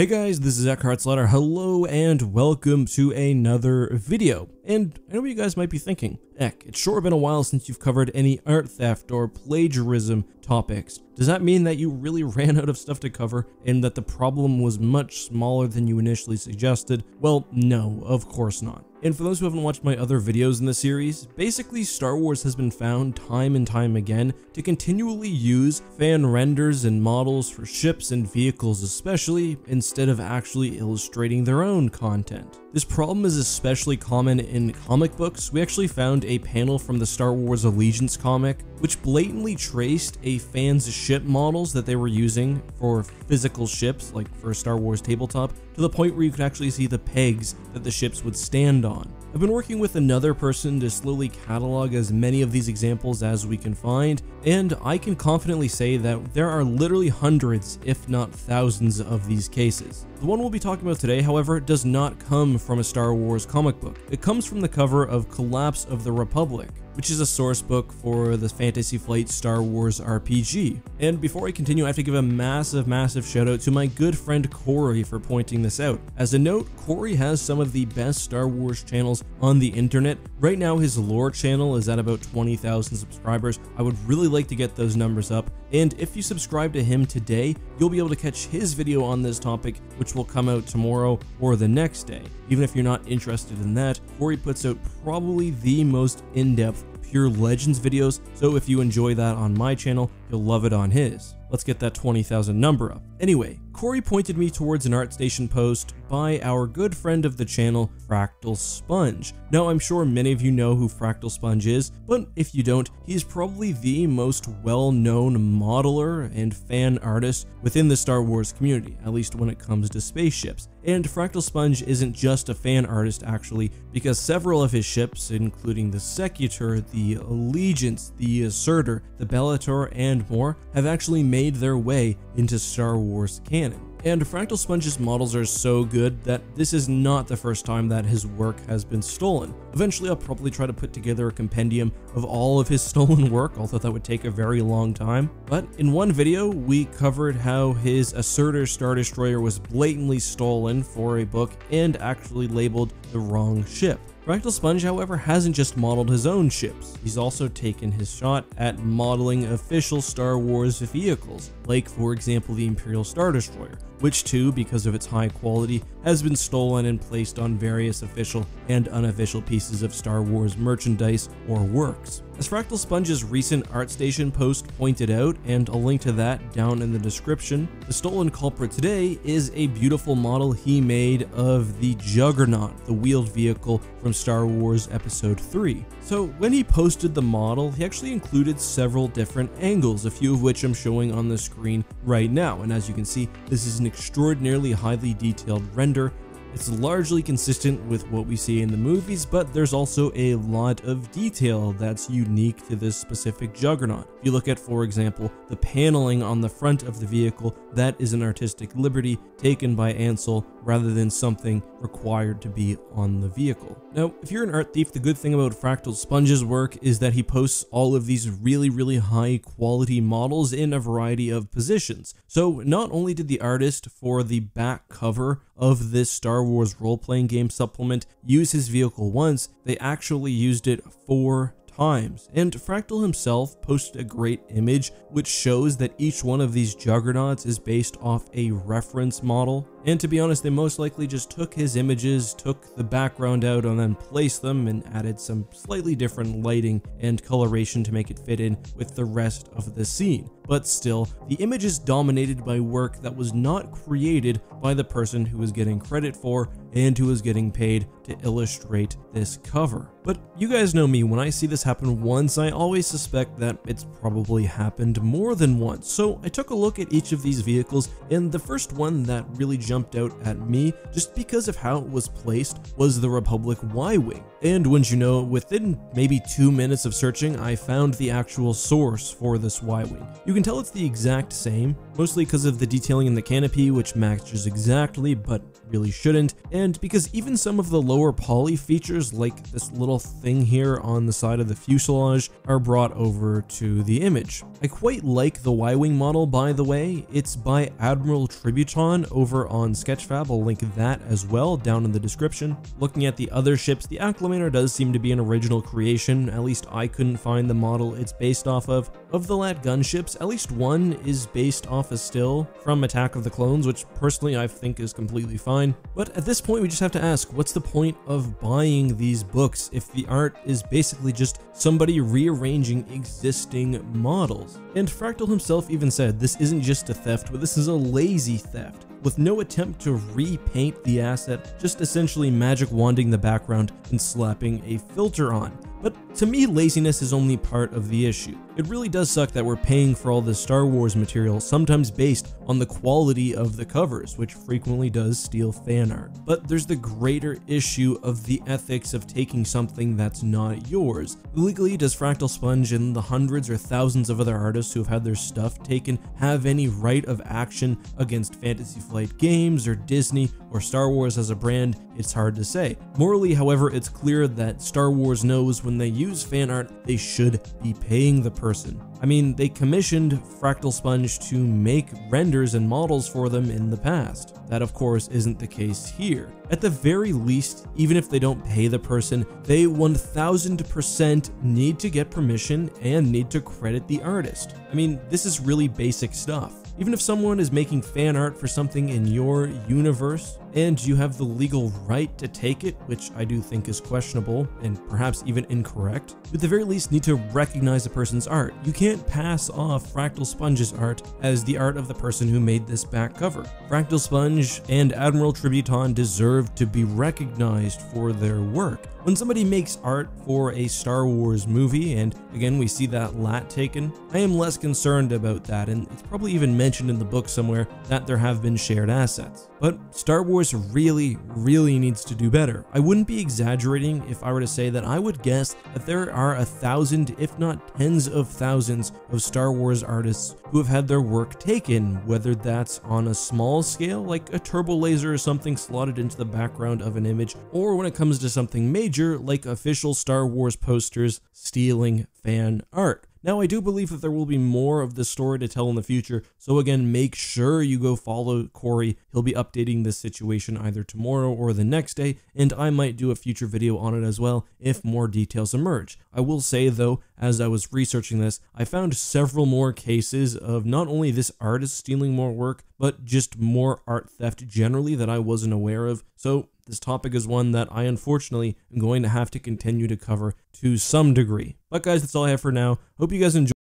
Hey guys, this is Eckhart's Ladder. Hello and welcome to another video. And I know what you guys might be thinking. Eck, it's sure been a while since you've covered any art theft or plagiarism topics. Does that mean that you really ran out of stuff to cover and that the problem was much smaller than you initially suggested? Well, no, of course not. And for those who haven't watched my other videos in the series, basically Star Wars has been found time and time again to continually use fan renders and models for ships and vehicles especially, instead of actually illustrating their own content. This problem is especially common in comic books. We actually found a panel from the Star Wars Allegiance comic which blatantly traced a fan's ship models that they were using for physical ships, like for Star Wars tabletop, to the point where you could actually see the pegs that the ships would stand on. I've been working with another person to slowly catalog as many of these examples as we can find, and I can confidently say that there are literally hundreds, if not thousands, of these cases. The one we'll be talking about today, however, does not come from a Star Wars comic book. It comes from the cover of Collapse of the Republic, which is a source book for the Fantasy Flight Star Wars RPG. And before I continue, I have to give a massive, massive shout out to my good friend Corey for pointing this out. As a note, Corey has some of the best Star Wars channels on the internet. Right now, his lore channel is at about 20,000 subscribers. I would really like to get those numbers up. And if you subscribe to him today, you'll be able to catch his video on this topic, which will come out tomorrow or the next day. Even if you're not interested in that, Corey puts out probably the most in-depth pure legends videos, so if you enjoy that on my channel, you'll love it on his. Let's get that 20,000 number up. Anyway, Corey pointed me towards an ArtStation post by our good friend of the channel, Fractal Sponge. Now, I'm sure many of you know who Fractal Sponge is, but if you don't, he's probably the most well-known modeler and fan artist within the Star Wars community, at least when it comes to spaceships. And Fractal Sponge isn't just a fan artist actually, because several of his ships, including the Secutor, the Allegiance, the Assertor, the Bellator, and more, have actually made their way into Star Wars canon. And Fractal Sponge's models are so good that this is not the first time that his work has been stolen. Eventually I'll probably try to put together a compendium of all of his stolen work, although that would take a very long time. But in one video, we covered how his Assertor Star Destroyer was blatantly stolen for a book and actually labeled the wrong ship. Fractal Sponge, however, hasn't just modeled his own ships, he's also taken his shot at modeling official Star Wars vehicles, like for example the Imperial Star Destroyer, which too, because of its high quality, has been stolen and placed on various official and unofficial pieces of Star Wars merchandise or works. As Fractal Sponge's recent ArtStation post pointed out, and I'll link to that down in the description, the stolen culprit today is a beautiful model he made of the Juggernaut, the wheeled vehicle from Star Wars Episode 3. So when he posted the model, he actually included several different angles, a few of which I'm showing on the screen right now, and as you can see, this is an extraordinarily highly detailed render it's largely consistent with what we see in the movies, but there's also a lot of detail that's unique to this specific Juggernaut. If you look at, for example, the paneling on the front of the vehicle, that is an artistic liberty taken by Ansel rather than something required to be on the vehicle. Now, if you're an art thief, the good thing about Fractal Sponge's work is that he posts all of these really, really high quality models in a variety of positions. So not only did the artist for the back cover of this Star Wars role-playing game supplement use his vehicle once, they actually used it four times. And Fractal himself posted a great image which shows that each one of these juggernauts is based off a reference model. And to be honest, they most likely just took his images, took the background out, and then placed them and added some slightly different lighting and coloration to make it fit in with the rest of the scene. But still, the image is dominated by work that was not created by the person who was getting credit for and who was getting paid to illustrate this cover. But you guys know me, when I see this happen once, I always suspect that it's probably happened more than once. So I took a look at each of these vehicles, and the first one that really jumped out at me, just because of how it was placed, was the Republic Y-Wing. And wouldn't you know, within maybe two minutes of searching, I found the actual source for this Y-Wing. You can tell it's the exact same, mostly because of the detailing in the canopy, which matches exactly, but really shouldn't, and because even some of the lower poly features, like this little thing here on the side of the fuselage, are brought over to the image. I quite like the Y-Wing model, by the way. It's by Admiral Tributon over on Sketchfab. I'll link that as well down in the description. Looking at the other ships, the Acclamator does seem to be an original creation. At least I couldn't find the model it's based off of. Of the LAT gunships, at least one is based off a still from Attack of the Clones, which personally I think is completely fine. But at this point, we just have to ask, what's the point of buying these books if the art is basically just somebody rearranging existing models? And Fractal himself even said this isn't just a theft, but this is a lazy theft with no attempt to repaint the asset, just essentially magic wanding the background and slapping a filter on. But to me, laziness is only part of the issue. It really does suck that we're paying for all this Star Wars material, sometimes based on the quality of the covers, which frequently does steal fan art. But there's the greater issue of the ethics of taking something that's not yours. Legally, does Fractal Sponge and the hundreds or thousands of other artists who have had their stuff taken have any right of action against Fantasy Flight Games or Disney or Star Wars as a brand? It's hard to say. Morally, however, it's clear that Star Wars knows when they use fan art, they should be paying the person. I mean, they commissioned Fractal Sponge to make renders and models for them in the past. That, of course, isn't the case here. At the very least, even if they don't pay the person, they 1000% need to get permission and need to credit the artist. I mean, this is really basic stuff. Even if someone is making fan art for something in your universe, and you have the legal right to take it, which I do think is questionable and perhaps even incorrect, you at the very least need to recognize a person's art. You can't pass off Fractal Sponge's art as the art of the person who made this back cover. Fractal Sponge and Admiral Tributon deserve to be recognized for their work. When somebody makes art for a Star Wars movie, and again we see that lat taken, I am less concerned about that, and it's probably even mentioned in the book somewhere that there have been shared assets. But Star Wars really, really needs to do better. I wouldn't be exaggerating if I were to say that I would guess that there are a thousand, if not tens of thousands, of Star Wars artists who have had their work taken, whether that's on a small scale, like a turbo laser or something slotted into the background of an image, or when it comes to something major, like official Star Wars posters stealing fan art. Now, I do believe that there will be more of this story to tell in the future, so again, make sure you go follow Corey. He'll be updating this situation either tomorrow or the next day, and I might do a future video on it as well if more details emerge. I will say, though, as I was researching this, I found several more cases of not only this artist stealing more work, but just more art theft generally that I wasn't aware of. So this topic is one that I unfortunately am going to have to continue to cover to some degree. But guys, that's all I have for now. Hope you guys enjoy.